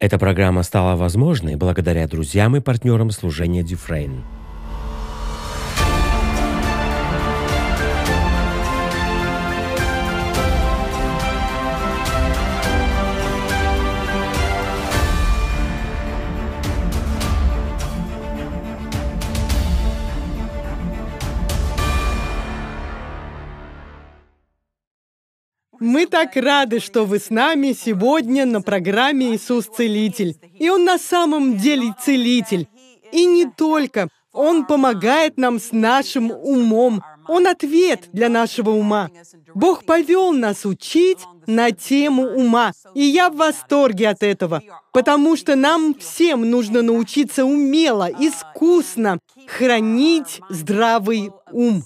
Эта программа стала возможной благодаря друзьям и партнерам служения Дюфрейн. Мы так рады, что вы с нами сегодня на программе «Иисус Целитель». И Он на самом деле Целитель. И не только. Он помогает нам с нашим умом. Он ответ для нашего ума. Бог повел нас учить на тему ума. И я в восторге от этого, потому что нам всем нужно научиться умело, искусно хранить здравый ум.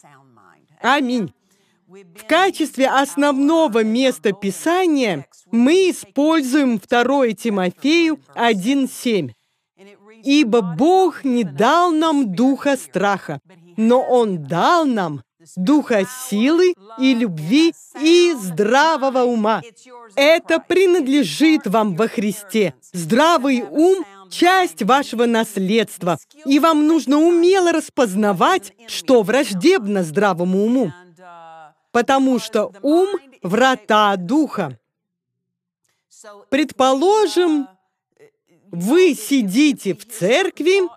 Аминь. В качестве основного места Писания мы используем 2 Тимофею 1.7. «Ибо Бог не дал нам духа страха, но Он дал нам духа силы и любви и здравого ума. Это принадлежит вам во Христе. Здравый ум – часть вашего наследства, и вам нужно умело распознавать, что враждебно здравому уму потому что ум — врата духа. Предположим, вы сидите в церкви,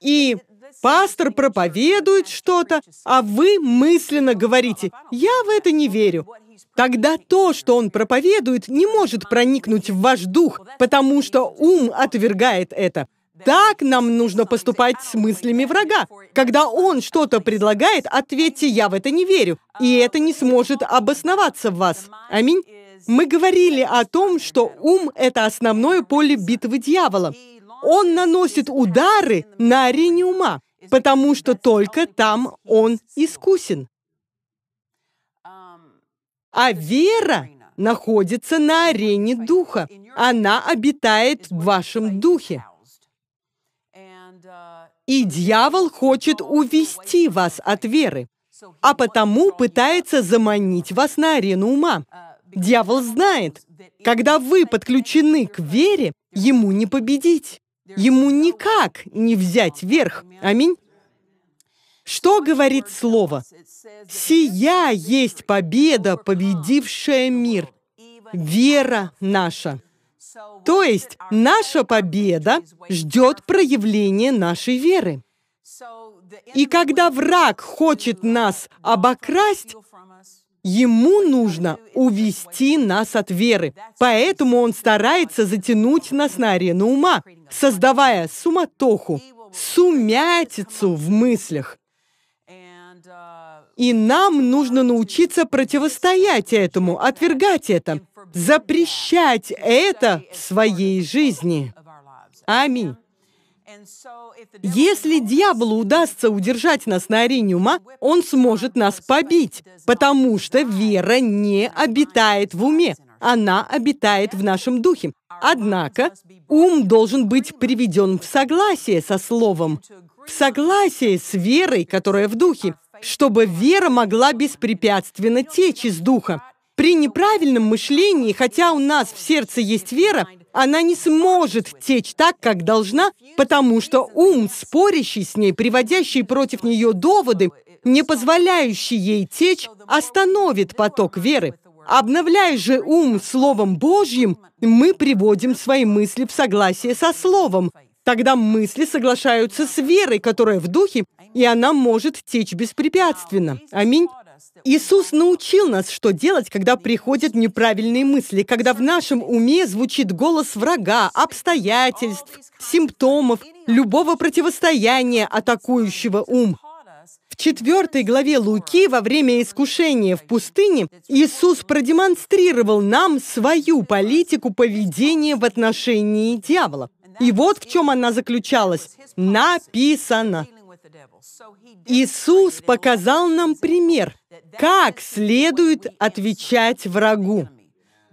и пастор проповедует что-то, а вы мысленно говорите, «Я в это не верю». Тогда то, что он проповедует, не может проникнуть в ваш дух, потому что ум отвергает это. Так нам нужно поступать с мыслями врага. Когда он что-то предлагает, ответьте «я в это не верю», и это не сможет обосноваться в вас. Аминь. Мы говорили о том, что ум — это основное поле битвы дьявола. Он наносит удары на арене ума, потому что только там он искусен. А вера находится на арене духа. Она обитает в вашем духе. И дьявол хочет увести вас от веры, а потому пытается заманить вас на арену ума. Дьявол знает, когда вы подключены к вере, ему не победить. Ему никак не взять верх. Аминь. Что говорит Слово? «Сия есть победа, победившая мир, вера наша». То есть наша победа ждет проявления нашей веры. И когда враг хочет нас обокрасть, ему нужно увести нас от веры. Поэтому он старается затянуть нас на арену ума, создавая суматоху, сумятицу в мыслях. И нам нужно научиться противостоять этому, отвергать это, запрещать это в своей жизни. Аминь. Если дьяволу удастся удержать нас на арене ума, он сможет нас побить, потому что вера не обитает в уме, она обитает в нашем духе. Однако ум должен быть приведен в согласие со Словом, в согласие с верой, которая в духе, чтобы вера могла беспрепятственно течь из духа. При неправильном мышлении, хотя у нас в сердце есть вера, она не сможет течь так, как должна, потому что ум, спорящий с ней, приводящий против нее доводы, не позволяющий ей течь, остановит поток веры. Обновляя же ум Словом Божьим, мы приводим свои мысли в согласие со Словом. Тогда мысли соглашаются с верой, которая в духе, и она может течь беспрепятственно. Аминь. Иисус научил нас, что делать, когда приходят неправильные мысли, когда в нашем уме звучит голос врага, обстоятельств, симптомов, любого противостояния, атакующего ум. В четвертой главе Луки во время искушения в пустыне Иисус продемонстрировал нам свою политику поведения в отношении дьявола. И вот в чем она заключалась. Написано. Иисус показал нам пример, как следует отвечать врагу.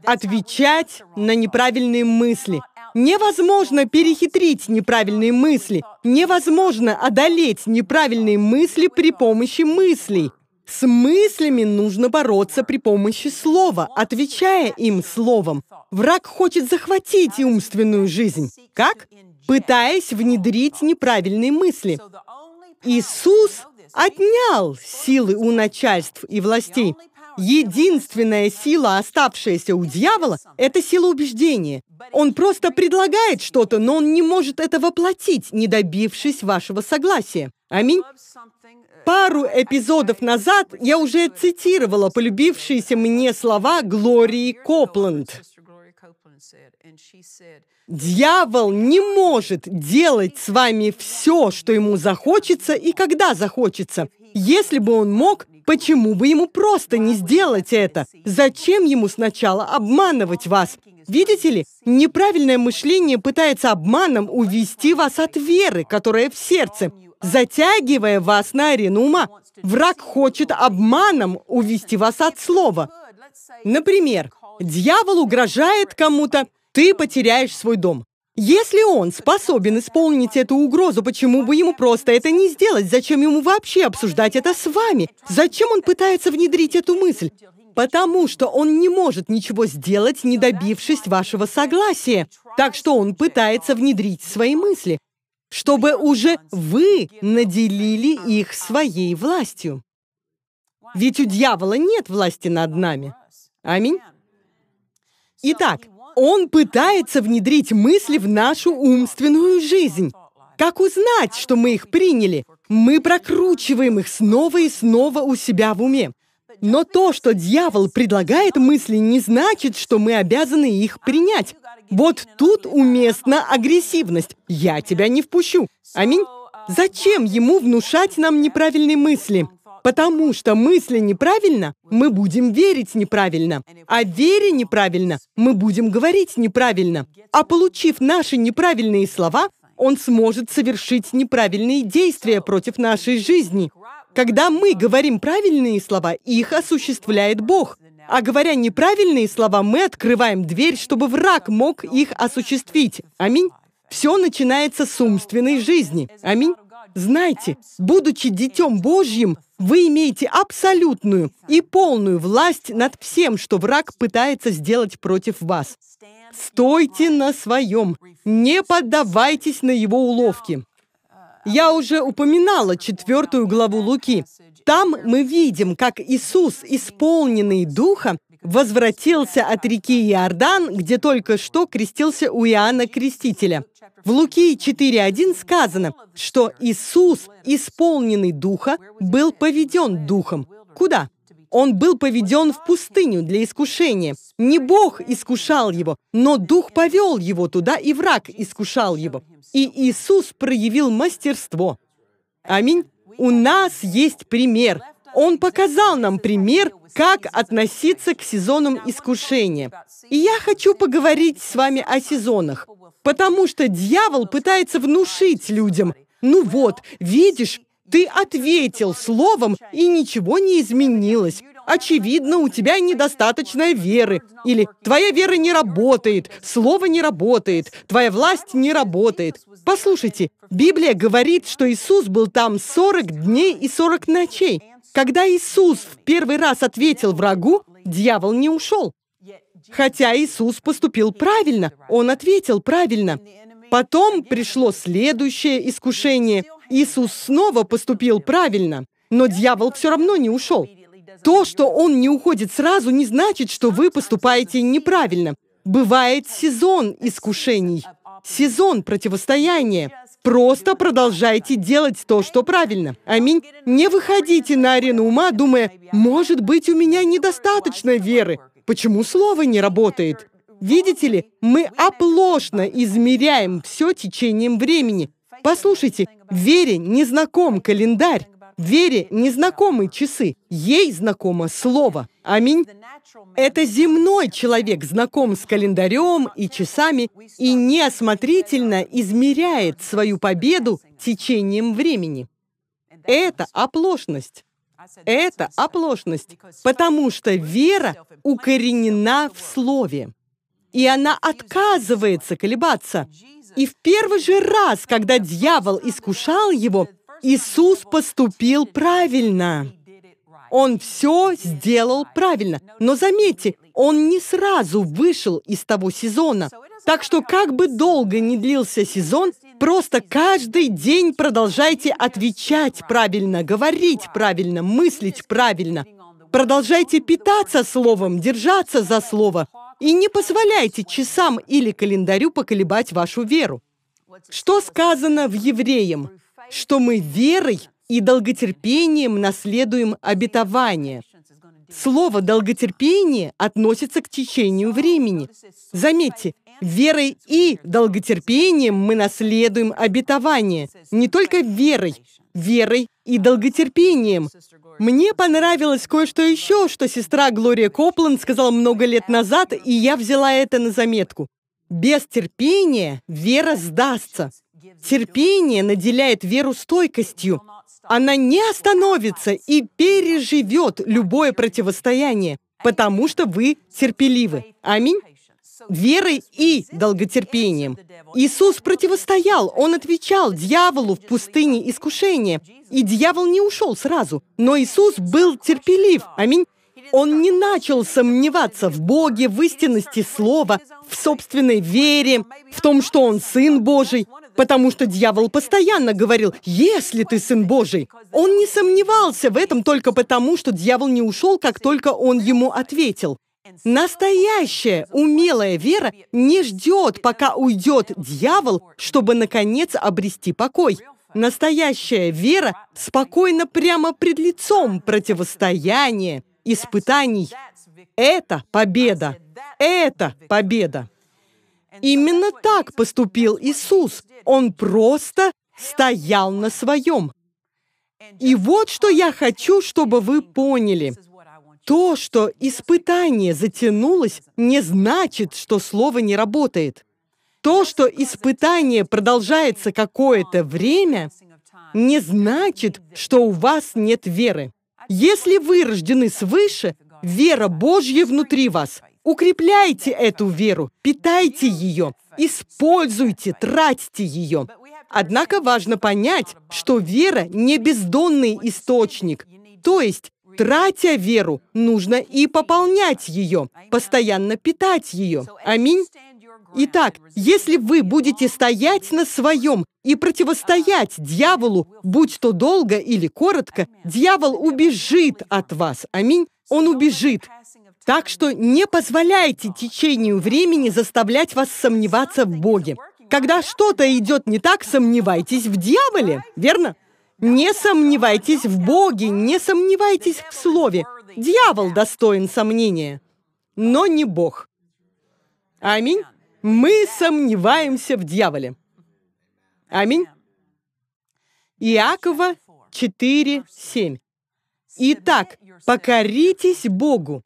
Отвечать на неправильные мысли. Невозможно перехитрить неправильные мысли. Невозможно одолеть неправильные мысли при помощи мыслей. С мыслями нужно бороться при помощи слова, отвечая им словом. Враг хочет захватить умственную жизнь. Как? Пытаясь внедрить неправильные мысли. Иисус отнял силы у начальств и властей. Единственная сила, оставшаяся у дьявола, это сила убеждения. Он просто предлагает что-то, но он не может это воплотить, не добившись вашего согласия. Аминь. Пару эпизодов назад я уже цитировала полюбившиеся мне слова Глории Копленд. Дьявол не может делать с вами все, что ему захочется и когда захочется. Если бы он мог, почему бы ему просто не сделать это? Зачем ему сначала обманывать вас? Видите ли, неправильное мышление пытается обманом увести вас от веры, которая в сердце, затягивая вас на арену ума. Враг хочет обманом увести вас от слова. Например, дьявол угрожает кому-то, ты потеряешь свой дом. Если он способен исполнить эту угрозу, почему бы ему просто это не сделать? Зачем ему вообще обсуждать это с вами? Зачем он пытается внедрить эту мысль? Потому что он не может ничего сделать, не добившись вашего согласия. Так что он пытается внедрить свои мысли, чтобы уже вы наделили их своей властью. Ведь у дьявола нет власти над нами. Аминь. Итак, он пытается внедрить мысли в нашу умственную жизнь. Как узнать, что мы их приняли? Мы прокручиваем их снова и снова у себя в уме. Но то, что дьявол предлагает мысли, не значит, что мы обязаны их принять. Вот тут уместна агрессивность. Я тебя не впущу. Аминь. Зачем ему внушать нам неправильные мысли? Потому что мысли неправильно, мы будем верить неправильно. А вере неправильно, мы будем говорить неправильно. А получив наши неправильные слова, он сможет совершить неправильные действия против нашей жизни. Когда мы говорим правильные слова, их осуществляет Бог. А говоря неправильные слова, мы открываем дверь, чтобы враг мог их осуществить. Аминь. Все начинается с умственной жизни. Аминь. Знайте, будучи детем Божьим, вы имеете абсолютную и полную власть над всем, что враг пытается сделать против вас. Стойте на своем, не поддавайтесь на его уловки. Я уже упоминала четвертую главу Луки. Там мы видим, как Иисус, исполненный Духа, возвратился от реки Иордан, где только что крестился у Иоанна Крестителя. В Луки 4.1 сказано, что Иисус, исполненный Духа, был поведен Духом. Куда? Он был поведен в пустыню для искушения. Не Бог искушал его, но Дух повел его туда, и враг искушал его. И Иисус проявил мастерство. Аминь. У нас есть пример. Он показал нам пример, как относиться к сезонам искушения. И я хочу поговорить с вами о сезонах, потому что дьявол пытается внушить людям, ну вот, видишь, ты ответил словом, и ничего не изменилось. Очевидно, у тебя недостаточно веры. Или твоя вера не работает, слово не работает, твоя власть не работает. Послушайте, Библия говорит, что Иисус был там 40 дней и 40 ночей. Когда Иисус в первый раз ответил врагу, дьявол не ушел. Хотя Иисус поступил правильно, он ответил правильно. Потом пришло следующее искушение. Иисус снова поступил правильно, но дьявол все равно не ушел. То, что он не уходит сразу, не значит, что вы поступаете неправильно. Бывает сезон искушений, сезон противостояния. Просто продолжайте делать то, что правильно. Аминь. Не выходите на арену ума, думая, может быть, у меня недостаточно веры. Почему слово не работает? Видите ли, мы оплошно измеряем все течением времени. Послушайте, вере не знаком календарь. Вере не знакомы часы, ей знакомо слово. Аминь. Это земной человек знаком с календарем и часами и неосмотрительно измеряет свою победу течением времени. Это оплошность. Это оплошность, потому что вера укоренена в слове. И она отказывается колебаться. И в первый же раз, когда дьявол искушал его, Иисус поступил правильно. Он все сделал правильно. Но заметьте, он не сразу вышел из того сезона. Так что как бы долго ни длился сезон, просто каждый день продолжайте отвечать правильно, говорить правильно, мыслить правильно. Продолжайте питаться словом, держаться за слово. И не позволяйте часам или календарю поколебать вашу веру. Что сказано в Евреям? Что мы верой и долготерпением наследуем обетование. Слово «долготерпение» относится к течению времени. Заметьте, верой и долготерпением мы наследуем обетование. Не только верой, верой и долготерпением. Мне понравилось кое-что еще, что сестра Глория Копланд сказала много лет назад, и я взяла это на заметку. Без терпения вера сдастся. Терпение наделяет веру стойкостью. Она не остановится и переживет любое противостояние, потому что вы терпеливы. Аминь. Верой и долготерпением. Иисус противостоял, Он отвечал дьяволу в пустыне искушения. И дьявол не ушел сразу, но Иисус был терпелив. Аминь. Он не начал сомневаться в Боге, в истинности Слова, в собственной вере, в том, что он Сын Божий, потому что дьявол постоянно говорил, если ты Сын Божий. Он не сомневался в этом только потому, что дьявол не ушел, как только он ему ответил. Настоящая умелая вера не ждет, пока уйдет дьявол, чтобы, наконец, обрести покой. Настоящая вера спокойно прямо пред лицом противостояния, испытаний. Это победа. Это победа. Именно так поступил Иисус. Он просто стоял на своем. И вот что я хочу, чтобы вы поняли. То, что испытание затянулось, не значит, что слово не работает. То, что испытание продолжается какое-то время, не значит, что у вас нет веры. Если вы рождены свыше, вера Божья внутри вас. Укрепляйте эту веру, питайте ее, используйте, тратьте ее. Однако важно понять, что вера не бездонный источник. То есть, тратя веру, нужно и пополнять ее, постоянно питать ее. Аминь. Итак, если вы будете стоять на своем и противостоять дьяволу, будь то долго или коротко, дьявол убежит от вас. Аминь. Он убежит. Так что не позволяйте течению времени заставлять вас сомневаться в Боге. Когда что-то идет не так, сомневайтесь в дьяволе, верно? Не сомневайтесь в Боге, не сомневайтесь в Слове. Дьявол достоин сомнения, но не Бог. Аминь. Мы сомневаемся в дьяволе. Аминь. Иакова 4, 7. Итак, покоритесь Богу,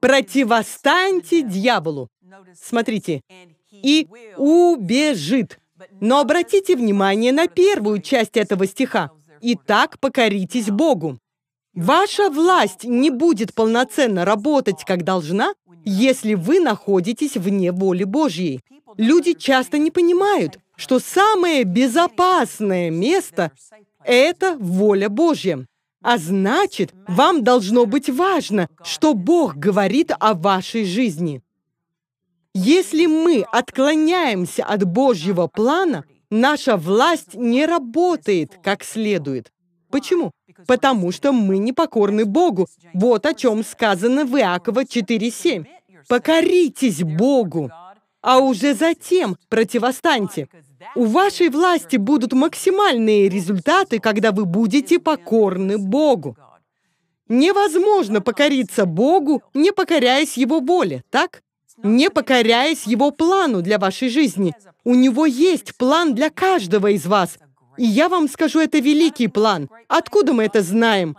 противостаньте дьяволу. Смотрите, и убежит. Но обратите внимание на первую часть этого стиха. Итак, покоритесь Богу. Ваша власть не будет полноценно работать, как должна, если вы находитесь вне воли Божьей. Люди часто не понимают, что самое безопасное место – это воля Божья. А значит, вам должно быть важно, что Бог говорит о вашей жизни. Если мы отклоняемся от Божьего плана, наша власть не работает как следует. Почему? Потому что мы не покорны Богу. Вот о чем сказано в Иакова 4.7. «Покоритесь Богу, а уже затем противостаньте. У вашей власти будут максимальные результаты, когда вы будете покорны Богу. Невозможно покориться Богу, не покоряясь Его воле, так? Не покоряясь Его плану для вашей жизни. У Него есть план для каждого из вас. И я вам скажу, это великий план. Откуда мы это знаем?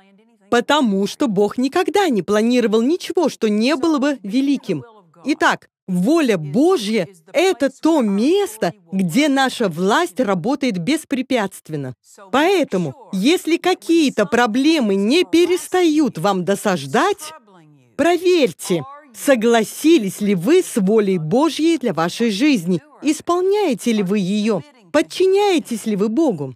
Потому что Бог никогда не планировал ничего, что не было бы великим. Итак, Воля Божья – это то место, где наша власть работает беспрепятственно. Поэтому, если какие-то проблемы не перестают вам досаждать, проверьте, согласились ли вы с волей Божьей для вашей жизни, исполняете ли вы ее, подчиняетесь ли вы Богу.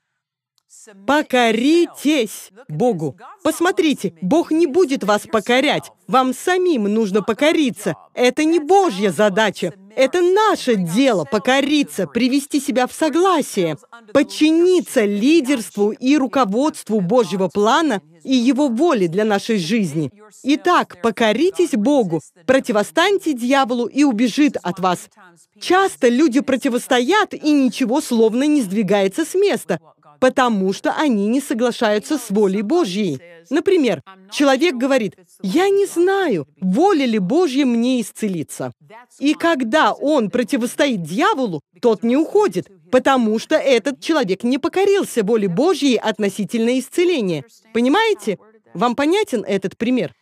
Покоритесь Богу. Посмотрите, Бог не будет вас покорять. Вам самим нужно покориться. Это не Божья задача. Это наше дело — покориться, привести себя в согласие, подчиниться лидерству и руководству Божьего плана и Его воли для нашей жизни. Итак, покоритесь Богу, противостаньте дьяволу и убежит от вас. Часто люди противостоят, и ничего словно не сдвигается с места потому что они не соглашаются с волей Божьей. Например, человек говорит, «Я не знаю, воля ли Божья мне исцелиться». И когда он противостоит дьяволу, тот не уходит, потому что этот человек не покорился воле Божьей относительно исцеления. Понимаете? Вам понятен этот пример?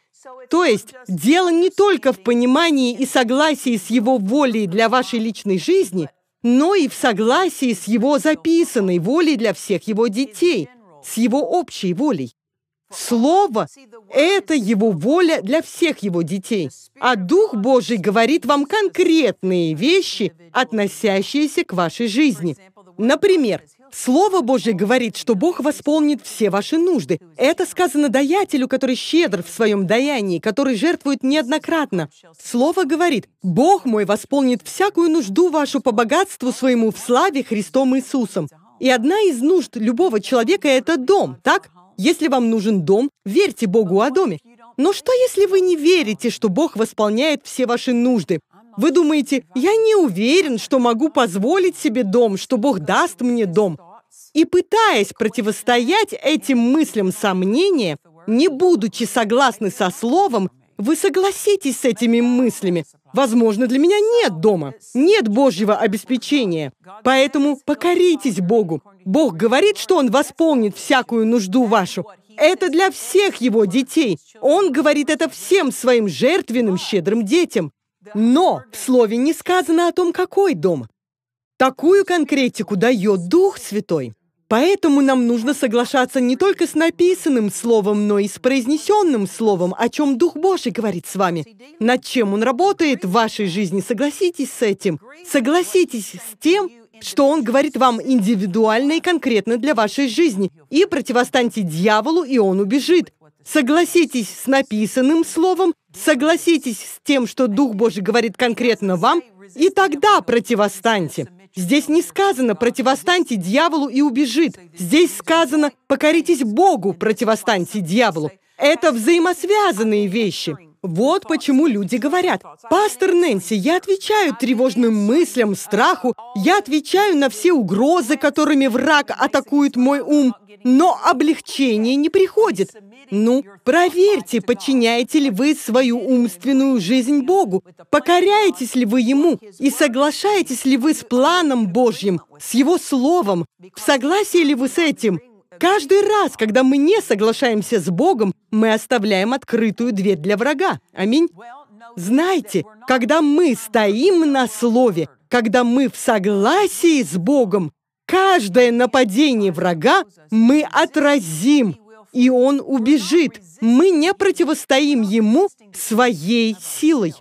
То есть дело не только в понимании и согласии с его волей для вашей личной жизни, но и в согласии с его записанной волей для всех его детей, с его общей волей. Слово — это его воля для всех его детей, а Дух Божий говорит вам конкретные вещи, относящиеся к вашей жизни. Например, Слово Божье говорит, что Бог восполнит все ваши нужды. Это сказано даятелю, который щедр в своем даянии, который жертвует неоднократно. Слово говорит, Бог мой восполнит всякую нужду вашу по богатству своему в славе Христом Иисусом. И одна из нужд любого человека — это дом, так? Если вам нужен дом, верьте Богу о доме. Но что, если вы не верите, что Бог восполняет все ваши нужды? Вы думаете, я не уверен, что могу позволить себе дом, что Бог даст мне дом. И пытаясь противостоять этим мыслям сомнения, не будучи согласны со словом, вы согласитесь с этими мыслями. Возможно, для меня нет дома, нет Божьего обеспечения. Поэтому покоритесь Богу. Бог говорит, что Он восполнит всякую нужду вашу. Это для всех Его детей. Он говорит это всем своим жертвенным, щедрым детям. Но в слове не сказано о том, какой дом. Такую конкретику дает Дух Святой. Поэтому нам нужно соглашаться не только с написанным словом, но и с произнесенным словом, о чем Дух Божий говорит с вами. Над чем Он работает в вашей жизни, согласитесь с этим. Согласитесь с тем, что Он говорит вам индивидуально и конкретно для вашей жизни. И противостаньте дьяволу, и он убежит. Согласитесь с написанным словом, согласитесь с тем, что Дух Божий говорит конкретно вам, и тогда противостаньте. Здесь не сказано «противостаньте дьяволу и убежит». Здесь сказано «покоритесь Богу, противостаньте дьяволу». Это взаимосвязанные вещи. Вот почему люди говорят, «Пастор Нэнси, я отвечаю тревожным мыслям, страху, я отвечаю на все угрозы, которыми враг атакует мой ум, но облегчение не приходит». Ну, проверьте, подчиняете ли вы свою умственную жизнь Богу, покоряетесь ли вы Ему и соглашаетесь ли вы с планом Божьим, с Его Словом, в согласии ли вы с этим – Каждый раз, когда мы не соглашаемся с Богом, мы оставляем открытую дверь для врага. Аминь. Знаете, когда мы стоим на слове, когда мы в согласии с Богом, каждое нападение врага мы отразим, и он убежит. Мы не противостоим ему своей силой.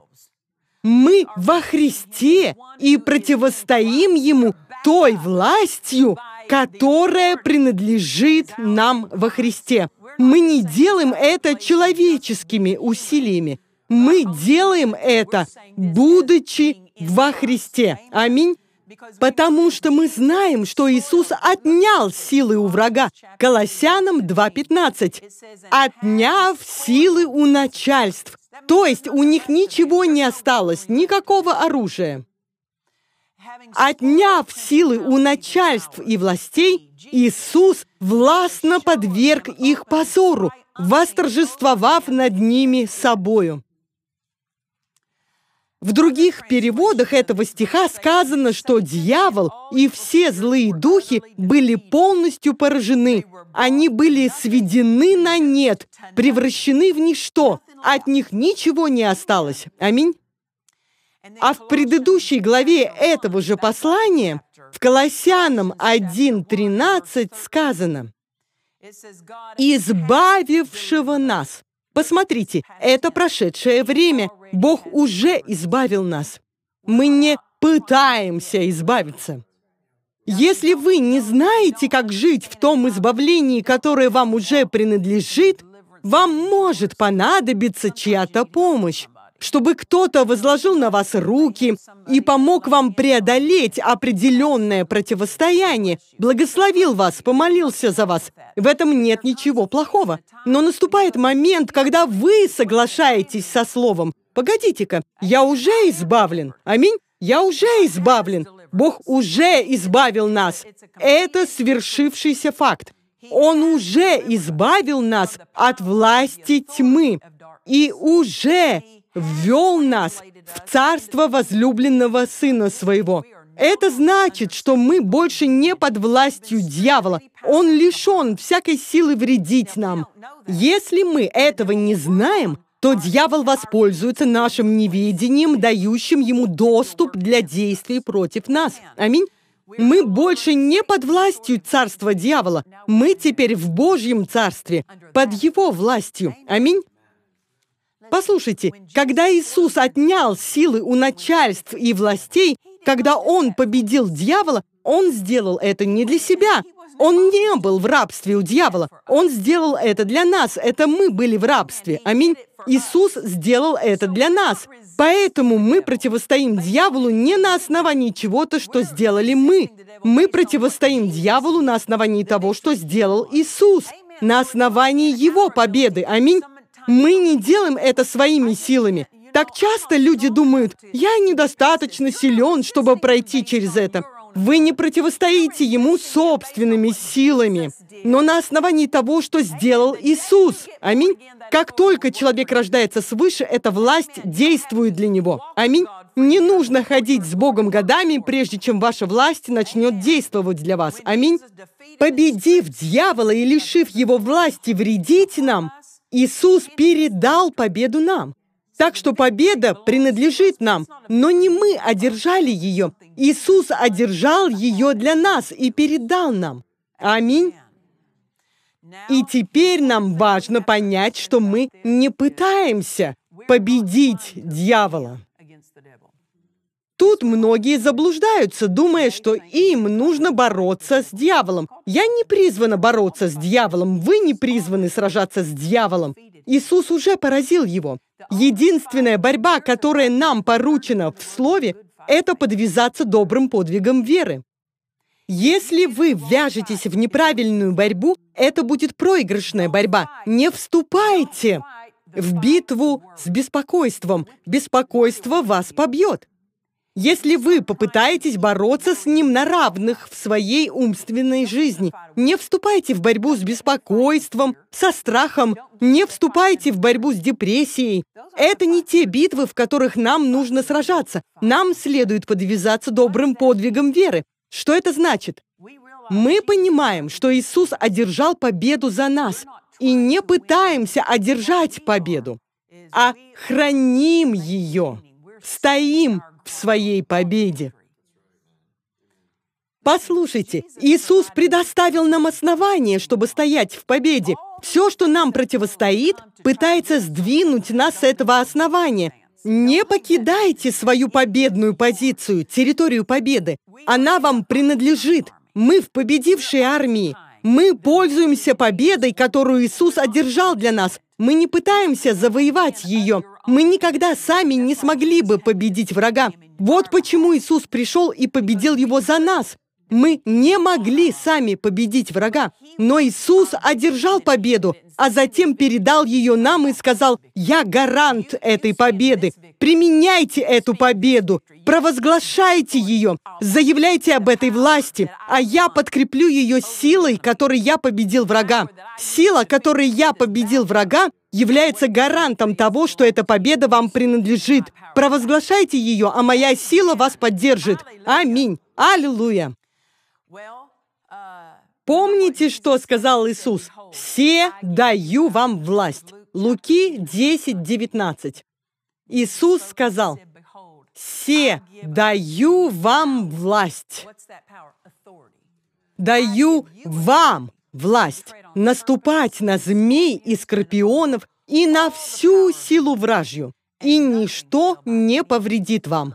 Мы во Христе и противостоим ему той властью, которая принадлежит нам во Христе. Мы не делаем это человеческими усилиями. Мы делаем это, будучи во Христе. Аминь. Потому что мы знаем, что Иисус отнял силы у врага. Колоссянам 2.15. Отняв силы у начальств. То есть у них ничего не осталось, никакого оружия. Отняв силы у начальств и властей, Иисус властно подверг их позору, восторжествовав над ними собою. В других переводах этого стиха сказано, что дьявол и все злые духи были полностью поражены. Они были сведены на нет, превращены в ничто. От них ничего не осталось. Аминь. А в предыдущей главе этого же послания, в Колоссянам 1.13 сказано, «Избавившего нас». Посмотрите, это прошедшее время. Бог уже избавил нас. Мы не пытаемся избавиться. Если вы не знаете, как жить в том избавлении, которое вам уже принадлежит, вам может понадобиться чья-то помощь, чтобы кто-то возложил на вас руки и помог вам преодолеть определенное противостояние, благословил вас, помолился за вас. В этом нет ничего плохого. Но наступает момент, когда вы соглашаетесь со словом. Погодите-ка, я уже избавлен. Аминь. Я уже избавлен. Бог уже избавил нас. Это свершившийся факт. Он уже избавил нас от власти тьмы и уже ввел нас в царство возлюбленного Сына Своего. Это значит, что мы больше не под властью дьявола. Он лишен всякой силы вредить нам. Если мы этого не знаем, то дьявол воспользуется нашим неведением, дающим ему доступ для действий против нас. Аминь. Мы больше не под властью царства дьявола. Мы теперь в Божьем царстве, под его властью. Аминь. Послушайте, когда Иисус отнял силы у начальств и властей, когда Он победил дьявола, Он сделал это не для себя, он не был в рабстве у дьявола. Он сделал это для нас. Это мы были в рабстве. Аминь. Иисус сделал это для нас. Поэтому мы противостоим дьяволу не на основании чего-то, что сделали мы. Мы противостоим дьяволу на основании того, что сделал Иисус. На основании Его победы. Аминь. Мы не делаем это своими силами. Так часто люди думают, я недостаточно силен, чтобы пройти через это. Вы не противостоите ему собственными силами, но на основании того, что сделал Иисус. Аминь. Как только человек рождается свыше, эта власть действует для него. Аминь. Не нужно ходить с Богом годами, прежде чем ваша власть начнет действовать для вас. Аминь. Победив дьявола и лишив его власти вредить нам, Иисус передал победу нам. Так что победа принадлежит нам, но не мы одержали ее. Иисус одержал ее для нас и передал нам. Аминь. И теперь нам важно понять, что мы не пытаемся победить дьявола. Тут многие заблуждаются, думая, что им нужно бороться с дьяволом. Я не призвана бороться с дьяволом, вы не призваны сражаться с дьяволом. Иисус уже поразил его. Единственная борьба, которая нам поручена в Слове, это подвязаться добрым подвигом веры. Если вы вяжетесь в неправильную борьбу, это будет проигрышная борьба. Не вступайте в битву с беспокойством. Беспокойство вас побьет. Если вы попытаетесь бороться с ним на равных в своей умственной жизни, не вступайте в борьбу с беспокойством, со страхом, не вступайте в борьбу с депрессией. Это не те битвы, в которых нам нужно сражаться. Нам следует подвязаться добрым подвигом веры. Что это значит? Мы понимаем, что Иисус одержал победу за нас, и не пытаемся одержать победу, а храним ее, стоим в своей победе. Послушайте, Иисус предоставил нам основание, чтобы стоять в победе. Все, что нам противостоит, пытается сдвинуть нас с этого основания. Не покидайте свою победную позицию, территорию победы. Она вам принадлежит. Мы в победившей армии. Мы пользуемся победой, которую Иисус одержал для нас. Мы не пытаемся завоевать ее. Мы никогда сами не смогли бы победить врага. Вот почему Иисус пришел и победил его за нас. Мы не могли сами победить врага, но Иисус одержал победу, а затем передал ее нам и сказал, «Я гарант этой победы. Применяйте эту победу, провозглашайте ее, заявляйте об этой власти, а я подкреплю ее силой, которой я победил врага. Сила, которой я победил врага, является гарантом того, что эта победа вам принадлежит. Провозглашайте ее, а моя сила вас поддержит. Аминь. Аллилуйя. Помните, что сказал Иисус? «Все даю вам власть». Луки 10, 19. Иисус сказал, «Все даю вам власть». Даю вам власть наступать на змей и скорпионов и на всю силу вражью, и ничто не повредит вам.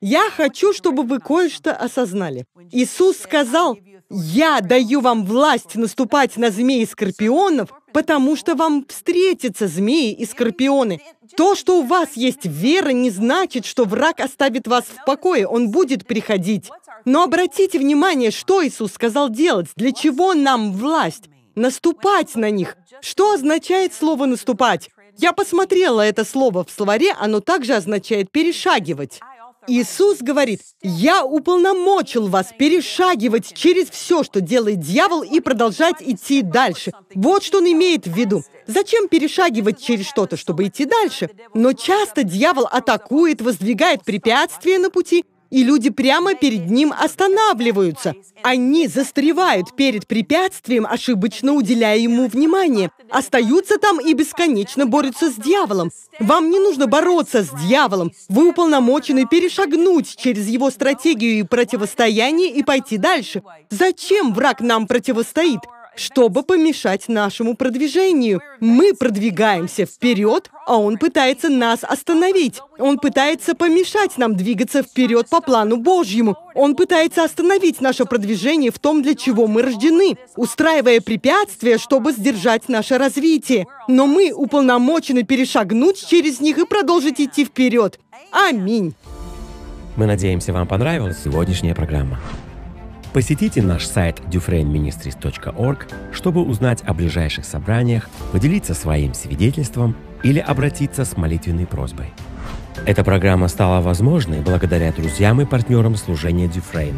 Я хочу, чтобы вы кое-что осознали. Иисус сказал, «Я даю вам власть наступать на змеи и скорпионов, потому что вам встретятся змеи и скорпионы. То, что у вас есть вера, не значит, что враг оставит вас в покое, он будет приходить. Но обратите внимание, что Иисус сказал делать, для чего нам власть? Наступать на них. Что означает слово «наступать»? Я посмотрела это слово в словаре, оно также означает «перешагивать». Иисус говорит, «Я уполномочил вас перешагивать через все, что делает дьявол, и продолжать идти дальше». Вот что он имеет в виду. Зачем перешагивать через что-то, чтобы идти дальше? Но часто дьявол атакует, воздвигает препятствия на пути, и люди прямо перед ним останавливаются. Они застревают перед препятствием, ошибочно уделяя ему внимание. Остаются там и бесконечно борются с дьяволом. Вам не нужно бороться с дьяволом. Вы уполномочены перешагнуть через его стратегию и противостояние и пойти дальше. Зачем враг нам противостоит? Чтобы помешать нашему продвижению. Мы продвигаемся вперед, а он пытается нас остановить. Он пытается помешать нам двигаться вперед по плану Божьему. Он пытается остановить наше продвижение в том, для чего мы рождены, устраивая препятствия, чтобы сдержать наше развитие. Но мы уполномочены перешагнуть через них и продолжить идти вперед. Аминь. Мы надеемся, вам понравилась сегодняшняя программа. Посетите наш сайт dufresneministries.org, чтобы узнать о ближайших собраниях, поделиться своим свидетельством или обратиться с молитвенной просьбой. Эта программа стала возможной благодаря друзьям и партнерам служения Дюфрейн.